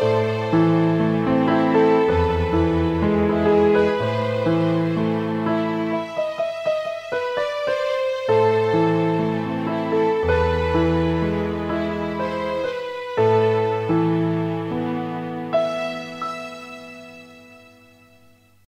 Música